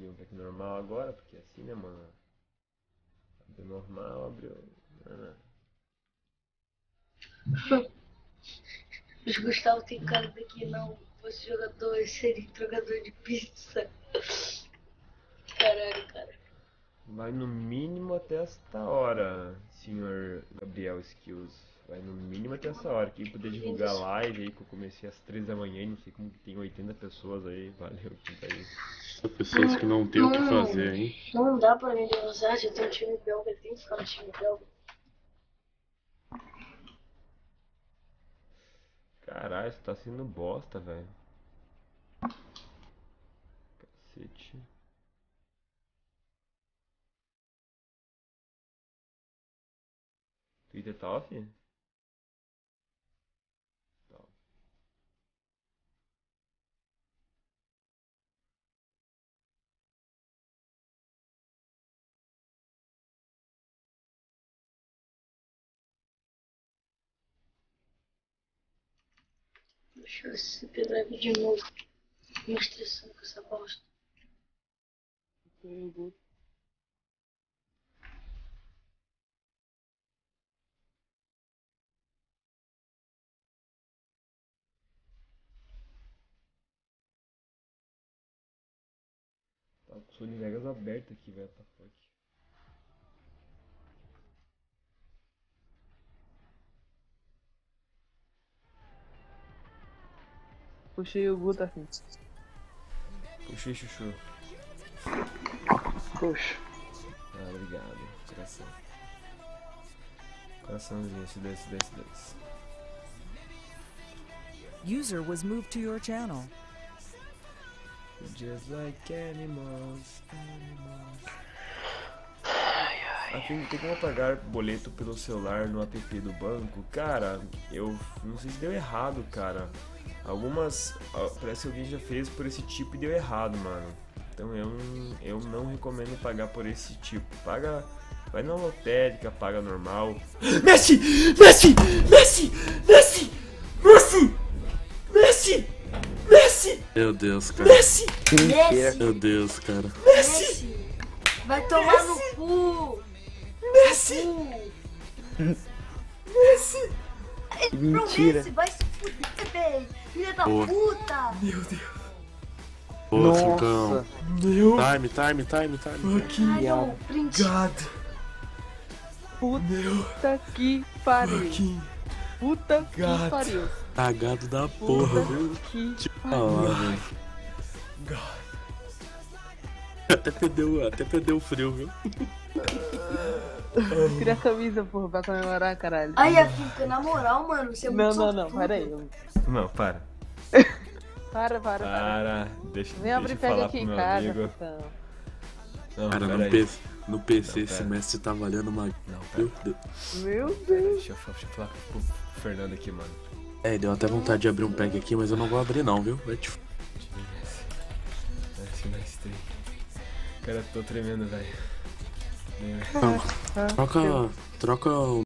abrir um pack normal agora, porque assim, né, mano? Abriu normal, abriu. Ah, Os Gustavo tem cara de que não fosse jogador, seria entregador de pizza. Caralho, cara. Vai no mínimo até esta hora, senhor Gabriel Skills. Vai no mínimo até essa hora. Quem puder divulgar a live aí, que eu comecei às 3 da manhã e não sei como que tem 80 pessoas aí. Valeu, quem tá aí. São pessoas que não tem o que fazer, hein? Não dá pra mim usar, já tem um time belga, tem que ficar no time belga. Caralho, isso tá sendo bosta, velho. Cacete. Twitter tá off? Deixa eu ver se pendrive de novo. Me estressando com essa bosta. Tá com o Sony Vegas aberto aqui, velho. Tá fuck. Puxei o Guta, filho. Puxei, chuchu. Puxa. Ah, obrigado. Coração. Coraçãozinho, esse dois, esse dois, esse dois. User was moved to your channel. Just like animals, animals. Afim, tem como pagar boleto pelo celular no app do banco? Cara, eu não sei se deu errado, cara. Algumas. Parece que alguém já fez por esse tipo e deu errado, mano. Então eu, não- eu não recomendo pagar por esse tipo. Paga. Vai na lotérica, paga normal. Messi! Messi! Messi! Messi! Messi! Messi! Messi! Meu Deus, cara. Messi! Messi! Meu Deus, cara. Messi! Vai tomar no cu! Messi! Messi! Mentira. Messi, vai se fuder, velho! Filha da Boa. puta! Meu Deus! Ô, Ficão. Nossa. Meu Time, time, time, time. fucking Ai. God! Meu Puta que pariu. fucking Puta que Gato. pariu. Cagado da porra, Puta viu? que Tipo, pariu. God! Até perdeu, até perdeu o frio, viu? Tira a camisa, porra, pra comemorar, caralho. Ai, a Fica, na moral, mano, você é Não, muito não, não, sortudo. pera aí. Não, para. Para, para, para. Para. Deixa, Vem abrir pega aqui em casa, amigo. putão. Não, Cara, no, aí. P- no PC Não, esse pera. semestre tá valendo uma. Não, Meu. Deus. Meu Deus. Deixa eu, deixa eu falar pro pro Fernando aqui, mano. É, deu até vontade de abrir um pack aqui, mas eu não vou abrir não, viu? Vai te tem. Cara, tô tremendo, velho. Troca, troca